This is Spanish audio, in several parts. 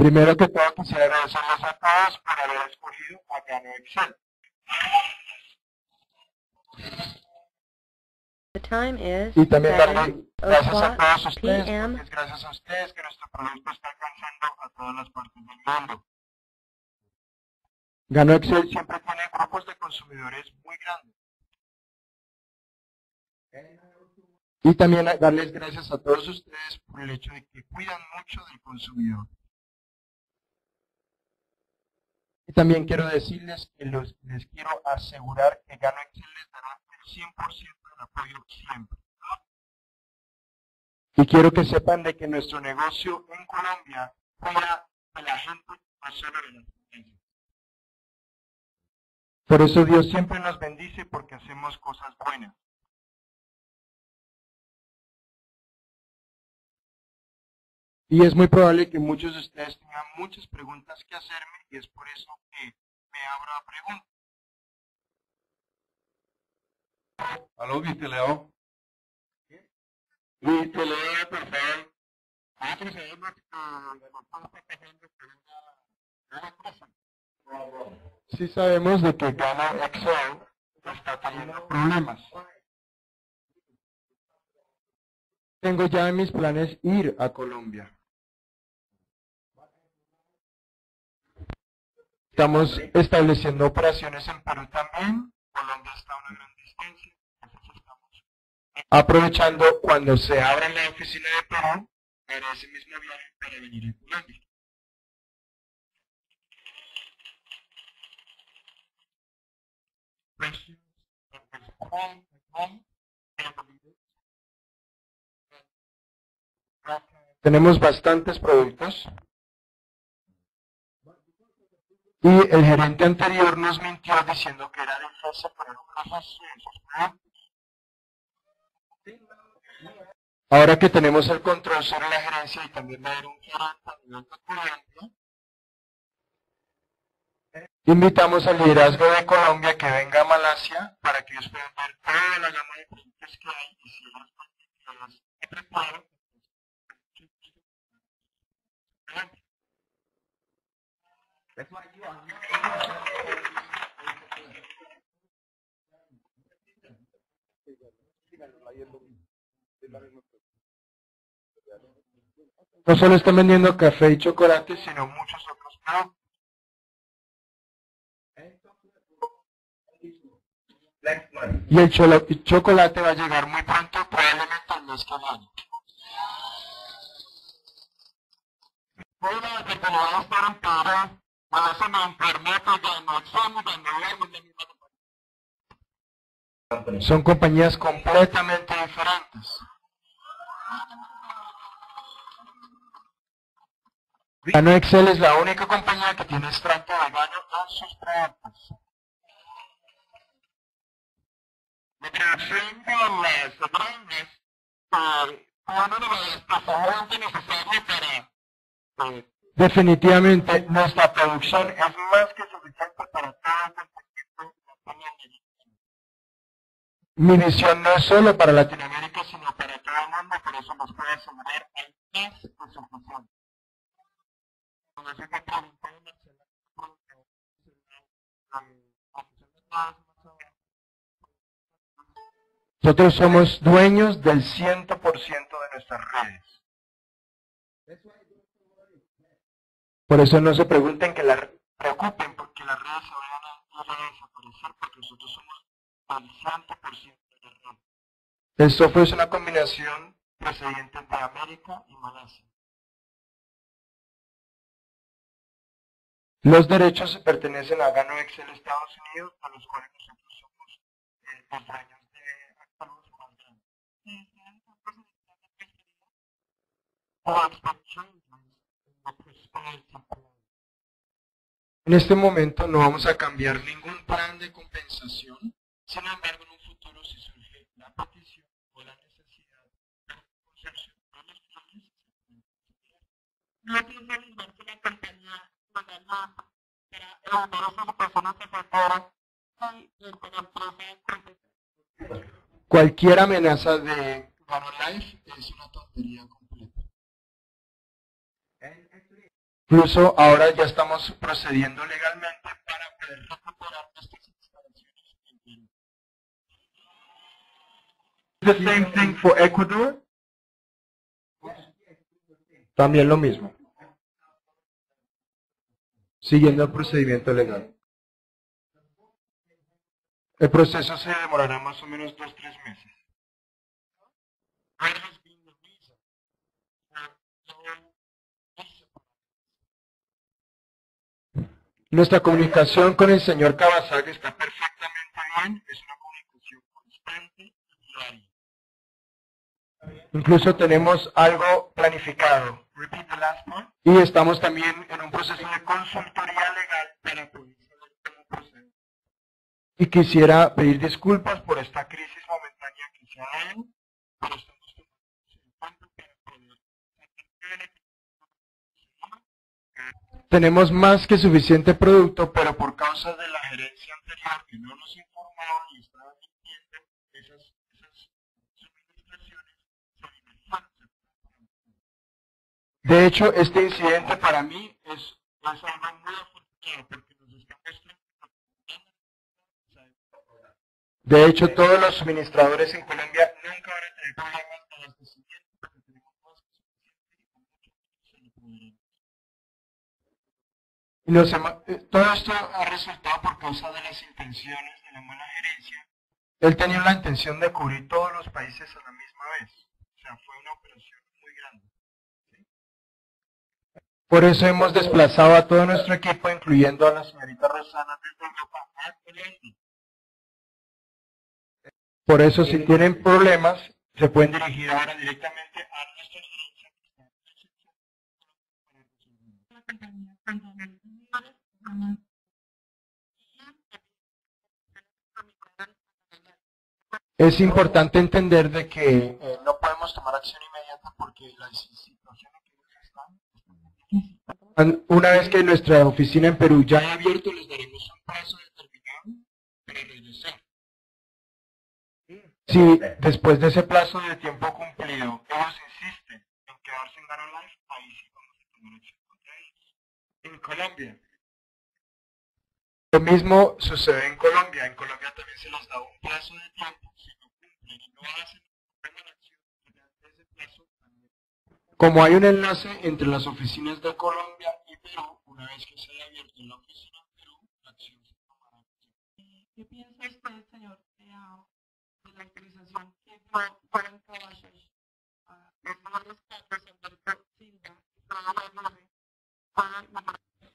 Primero que todo quisiera agradecerles a todos por haber escogido a Gano Excel. The time is Y también darle 7 gracias a todos ustedes, p.m. es gracias a ustedes que nuestro producto está alcanzando a todas las partes del mundo. Gano Excel siempre tiene grupos de consumidores muy grandes. Y también darles gracias a todos ustedes por el hecho de que cuidan mucho del consumidor. Y también quiero decirles que los- les quiero asegurar que Gano Excel les dará el 100% del apoyo siempre. Y quiero que sepan de que nuestro negocio en Colombia cuida a la gente, no solo de las. Por eso Dios siempre nos bendice porque hacemos cosas buenas. Y es muy probable que muchos de ustedes tengan muchas preguntas que hacerme y es por eso que me abro a preguntas. Aló, viste, Leo. Y te leo, por favor. Nosotros sabemos que está pasando por una. Sí sabemos de que Gana Excel está teniendo problemas. Tengo ya en mis planes ir a Colombia. Estamos estableciendo operaciones en Perú también. Colombia está a una gran distancia. Estamos aprovechando cuando se abra la oficina de Perú para ese mismo viaje para venir a Colombia. Tenemos bastantes productos. Y el gerente anterior nos mintió diciendo que era un proceso en esos productos. Ahora que tenemos el control sobre la gerencia y también va a haber un gerente de Colombia, invitamos al liderazgo de Colombia que venga a Malasia para que ellos puedan ver toda la gama de productos que hay y si ellos se preparan. No solo están vendiendo café y chocolate, sino muchos otros productos. Y el chocolate va a llegar muy pronto, probablemente el mes que viene. De Son compañías completamente diferentes. Gano Excel es la única compañía que tiene extracto vegano en sus productos. La creación de las grandes eh, uno de los especialmente necesario para Definitivamente nuestra producción es más que suficiente para todo Mi visión no es solo para Latinoamérica, sino para todo el mundo, por eso nos puede asegurar el más que suficiente. Cuando se me preguntó en Barcelona, nosotros somos dueños del 100% de nuestras redes. Por eso no se pregunten que la preocupen porque las redes se van a ir a desaparecer porque nosotros somos el 100% de la red. El software es una combinación procedente de América y Malasia. Los derechos pertenecen a Gano Excel Estados Unidos, a los cuales nosotros somos eh, de activos grandes. En este momento no vamos a cambiar ningún plan de compensación, sin embargo en un futuro si surge la petición o la necesidad de concepción los planes, no igual que la compañía para personas y Cualquier amenaza de Life es una tontería completa. Incluso ahora ya estamos procediendo legalmente para poder recuperar nuestras instalaciones en Perú. The same thing for Ecuador? También lo mismo. Siguiendo el procedimiento legal. El proceso se demorará más o menos dos, tres meses. Nuestra comunicación con el señor Kawasaki está perfectamente bien. Es una comunicación constante y diaria. Incluso tenemos algo planificado. Repeat the last part. Y estamos también en un proceso de consultoría legal para poder saber cómo proceder. Y quisiera pedir disculpas por esta crisis momentánea que se ha dado, pero estamos tomando en cuenta para poder tenemos más que suficiente producto, pero por causa de la gerencia anterior que no nos informaba y estaba mintiendo, esas, esas suministraciones se. De hecho, este incidente para mí es, es algo muy afortunado porque nos está mostrando De hecho, todos los suministradores en Colombia nunca van a tener problemas de abastecimiento porque tenemos más que suficiente y con mucho gusto se lo proveeremos. Y hema- eh, todo esto ha resultado por causa de las intenciones de la buena gerencia. Él tenía la intención de cubrir todos los países a la misma vez. O sea, fue una operación muy grande. ¿sí? Por eso hemos desplazado a todo nuestro equipo, incluyendo a la señorita Rosana desde Europa a. Por eso, si tienen problemas, se pueden dirigir ahora directamente a nuestra gerencia que está en recepción para resolver. Es importante entender de que eh, no podemos tomar acción inmediata porque la situación en que están Una vez que nuestra oficina en Perú ya haya abierto, les daremos un plazo determinado para regresar. Si después de ese plazo de tiempo cumplido, ellos insisten en quedarse en Garo Life, ahí sí vamos a tomar acción contra ellos. En Colombia. Lo mismo sucede en Colombia. En Colombia también se les da un plazo de tiempo. Si no cumplen y no hacen ese plazo. Como hay un enlace entre las oficinas de Colombia y Perú, una vez que se haya abierto la oficina en Perú, la acción se tomará. ¿Qué piensa usted, señor, de, la autorización que dio Juan a los Carlos Alberto Silva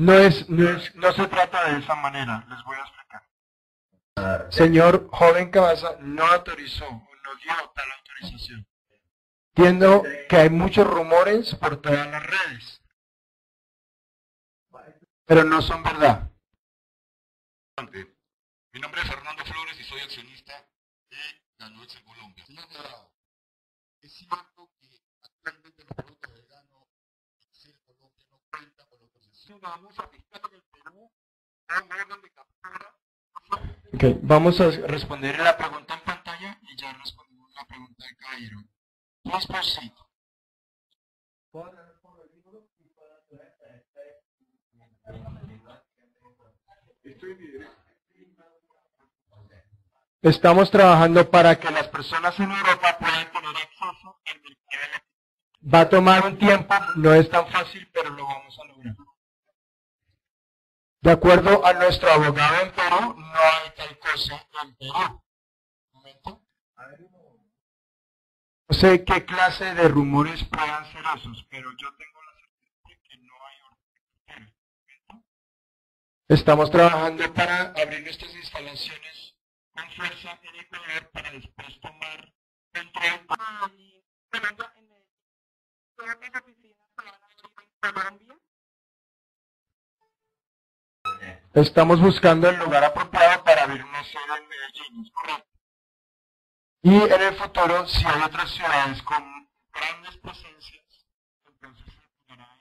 No es, no es, no se trata de esa manera, les voy a explicar. Señor joven Cabaza no autorizó o no dio tal autorización. Entiendo que hay muchos rumores por todas las redes, pero no son verdad. Mi nombre es Fernando Flores y soy accionista de Ganoex en Colombia. Señor Dorado, es cierto que actualmente los productos de Gano Excel Colombia no cuentan con la autorización de la abuso fiscal en el Perú, da un orden de captura. Ok, vamos a responder la pregunta en pantalla y ya respondemos la pregunta de caballero. Please proceed. Estamos trabajando para que las personas en Europa puedan tener acceso al mercado. Va a tomar un tiempo, no es tan fácil, pero lo vamos a lograr. De acuerdo a nuestro abogado en Perú, no hay tal cosa en Perú. Momento. No sé qué clase de rumores puedan ser esos, pero yo tengo la certeza de que no hay orden. Estamos trabajando para abrir nuestras instalaciones con fuerza en Ecuador para después tomar control. y Colombia en Medellín. Todas las oficinas se van a abrir en Colombia. Estamos buscando el lugar apropiado para abrir una sede en Medellín, ¿es correcto? Y en el futuro, si hay otras ciudades con grandes presencias, entonces se podrá.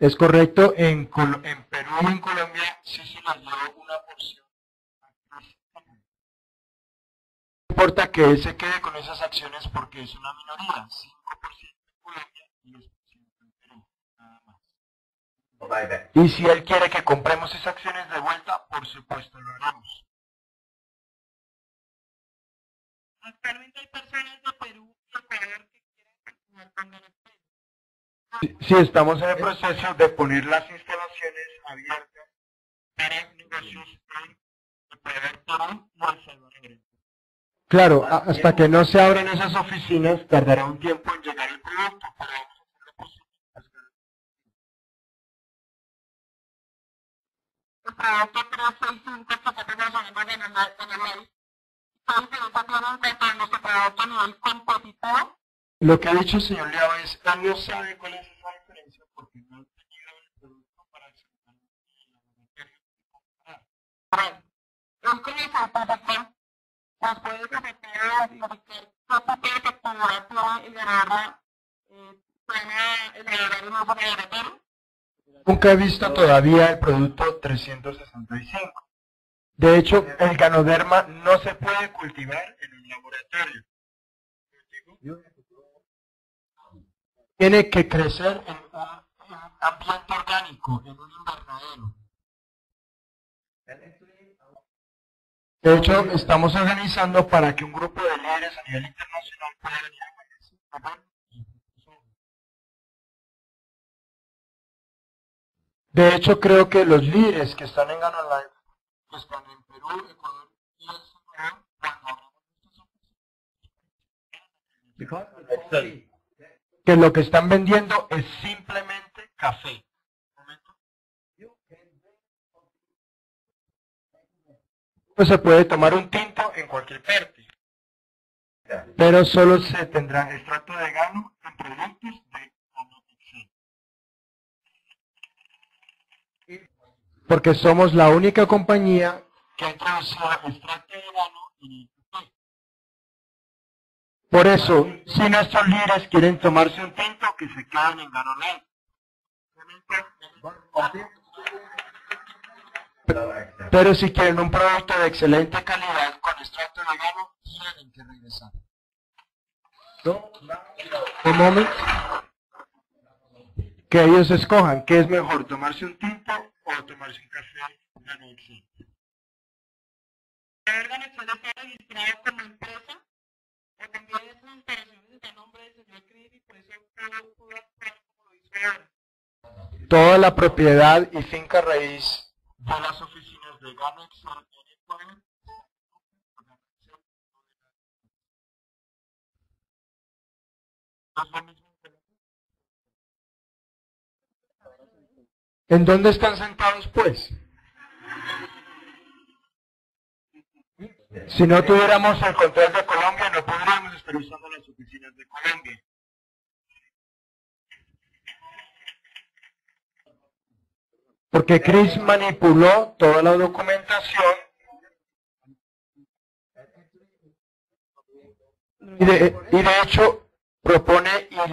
Es correcto, en, Col- en Perú y en Colombia sí se les dio una porción. importa que él se quede con esas acciones porque es una minoría, 5% en Colombia y 10% en Perú, nada más. Y si él quiere que compremos esas acciones de vuelta, por supuesto lo haremos. Actualmente hay personas de Perú y Ecuador que quieren continuar con Venezuela. Sí, estamos en el proceso de poner las instalaciones abiertas para negocios en Ecuador, Perú y El Salvador. Claro, hasta que no se abran esas oficinas tardará un tiempo en llegar el producto, pero El producto 365 que nosotros mencionamos en el, en el mail. ¿Qué diferencia tienen entre nuestro producto a nivel competitivo? Lo que ha dicho el señor Liao es, él no sabe cuál es esa diferencia porque no ha tenido el producto para examinar es como nos puede. Nunca he visto todavía el producto 365. De hecho, el ganoderma no se puede cultivar en un laboratorio. Tiene que crecer en un, en un ambiente orgánico, en un invernadero. De hecho, estamos organizando para que un grupo de líderes a nivel internacional pueda venir a De hecho, creo que los líderes que están en Gano Live, que están en Perú, Ecuador y El Salvador, cuando que lo que están vendiendo es simplemente café. Pues se puede tomar un tinto en cualquier parte, pero solo se tendrá extracto de gano en productos de gano Excel. Porque somos la única compañía que ha introducido extracto de grano en el. Por eso, si nuestros líderes quieren tomarse un tinto, que se queden en Ganonet. Pero si quieren un producto de excelente calidad con extracto de grano, tienen que regresar. Un momento. Que ellos escojan qué es mejor, tomarse un tinto o tomarse un café. La organización está registrada como empresa o también esas instalaciones está a nombre del señor Cris y por eso pudo, pudo actuar como lo hizo ahora. Toda la propiedad y finca raíz de las oficinas de Gano ¿En dónde están sentados pues? Si no tuviéramos el control de Colombia, no podríamos estar usando las oficinas de Colombia. Porque Chris manipuló toda la documentación y de, hecho propone y le,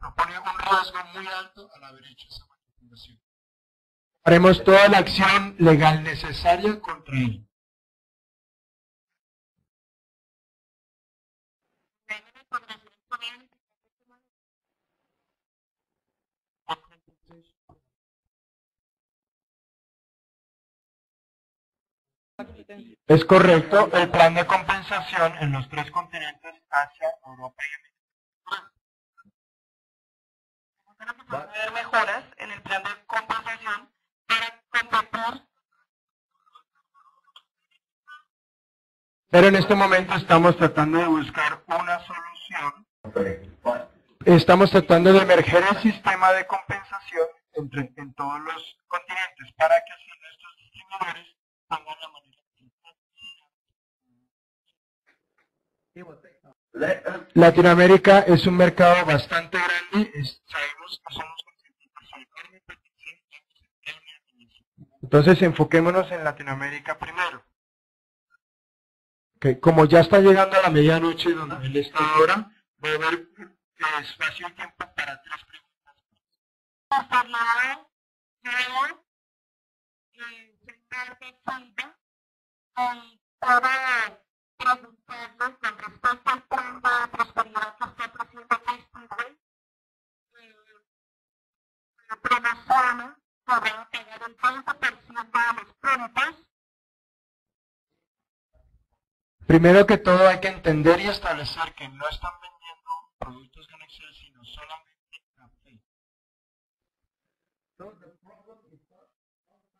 propone un riesgo muy alto al haber hecho manipulación. Haremos toda la acción legal necesaria contra él. Es correcto, el plan de compensación en los tres continentes, Asia, Europa y América. Creo que puede haber mejoras en el plan de compensación para competir Pero en este momento estamos tratando de buscar una solución. Estamos tratando de emerger el sistema de compensación entre, en todos los continentes para que así nuestros distribuidores tengan la manera Latinoamérica es un mercado bastante grande, es- entonces enfoquémonos en Latinoamérica primero. Ok, Como ya está llegando a la medianoche donde él está ahora, va a eh, espacio y tiempo para tres preguntas. por con con que ofreciendo Westwood, la promociona que va a pagar el 30% de los puntos Primero que todo hay que entender y establecer que no están vendiendo productos con Excel, sino solamente café.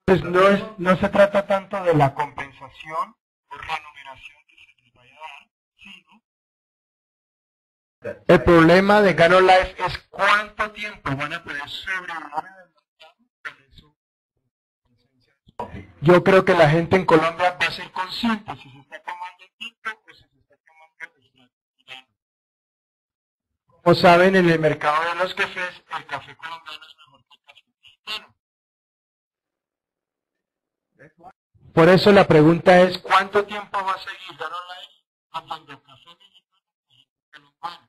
Pues no, es- no se trata tanto de la compensación o remuneración que se les vaya a dar, sino el problema de Gano Life es cuánto tiempo van a poder sobrevivir. Yo creo que la gente en Colombia va a ser consciente si se está tomando tinto o si se está tomando. Como saben, en el mercado de los cafés, el café colombiano es mejor que el café mexicano. Por eso la pregunta es, ¿cuánto tiempo va a seguir Gano Life tomando café mexicano y colombiano?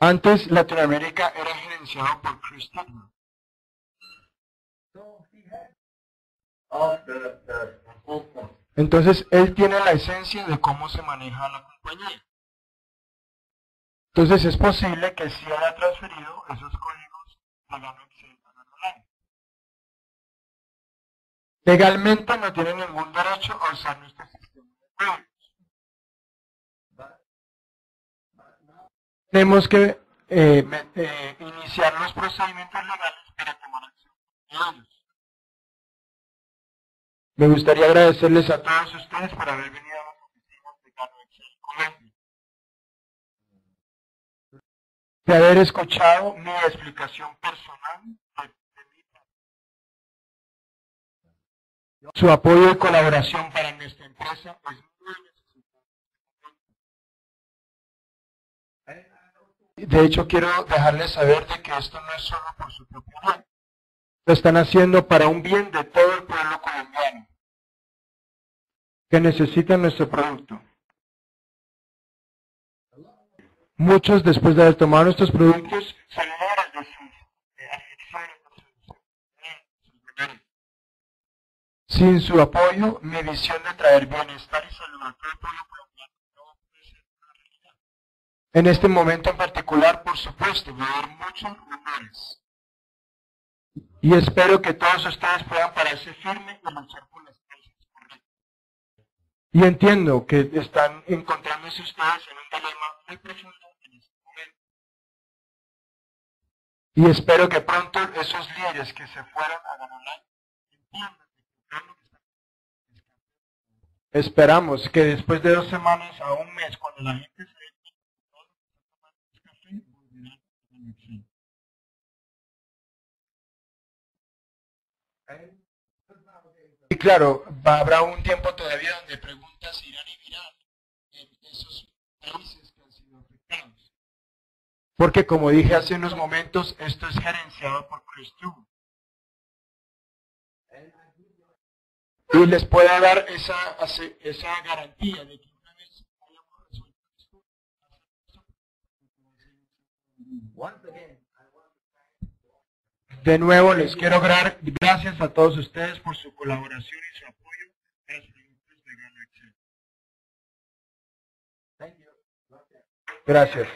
Antes Latinoamérica era gerenciado por Chris. Entonces él tiene la esencia de cómo se maneja la compañía. Entonces es posible que sí haya transferido esos códigos a Live. Legalmente no tiene ningún derecho a usar nuestro sistema de Tenemos que eh, eh, iniciar los procedimientos legales para tomar acción. Me gustaría agradecerles a todos ustedes por haber venido a las oficinas de Excel Colombia. De haber escuchado mi explicación personal. Su apoyo y colaboración para nuestra empresa es muy necesitado. De hecho, quiero dejarles saber de que esto no es solo por su propio bien. Lo están haciendo para un bien de todo el pueblo colombiano que necesita nuestro producto. Muchos, después de haber tomado nuestros productos, eh, eh. Sin su apoyo, mi visión de traer bienestar y salud a todo el pueblo colombiano no puede ser una realidad. En este momento en particular, por supuesto, va a haber muchos rumores. Y espero que todos ustedes puedan pararse firme y luchar por las causas correctas. Y entiendo que están encontrándose ustedes en un dilema muy profundo en este momento. Y espero que pronto esos líderes que se fueron a ganar entiendan. Esperamos que después de dos semanas a un mes, cuando la gente se dé cuenta de todo lo que está tomando es café, volverán a la acción. and because nowadays Y claro, habrá un tiempo todavía donde preguntas irán y virán esos países que han sido afectados. Porque como dije hace unos momentos, esto es gerenciado por do Y les puedo dar esa, esa garantía de que una vez hayamos resuelto esto, de nuevo les quiero dar gracias a todos ustedes por su colaboración y su apoyo a los productos de. Gracias.